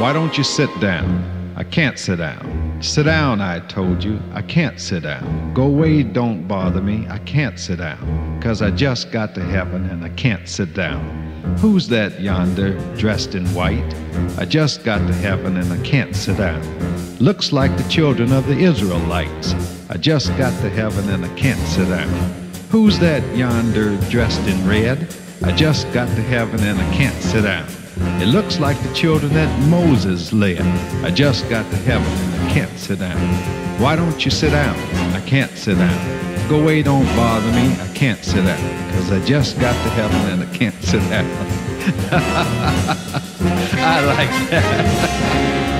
Why don't you sit down? I can't sit down. Sit down, I told you. I can't sit down. Go away, don't bother me. I can't sit down. Cause I just got to heaven and I can't sit down. Who's that yonder, dressed in white? I just got to heaven and I can't sit down. Looks like the children of the Israelites. I just got to heaven and I can't sit down. Who's that yonder, dressed in red? I just got to heaven and I can't sit down. It looks like the children that Moses led. I just got to heaven and I can't sit down. Why don't you sit down? I can't sit down. Go away, don't bother me. I can't sit down. Cause I just got to heaven and I can't sit down. I like that.